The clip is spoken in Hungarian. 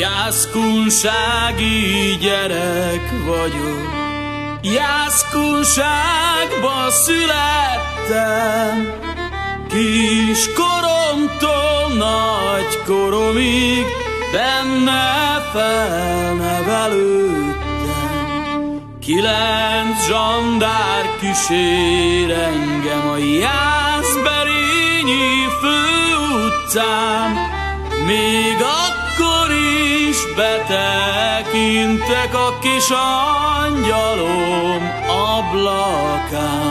Jászkunsági gyerek vagyok, Jászkunságba születtem, Kis koromtól nagy koromig benne felnevelődtem. Kilenc zsandár kísér engem a Jászberényi főutcán, még akkor betekintek a kis angyalom ablakán.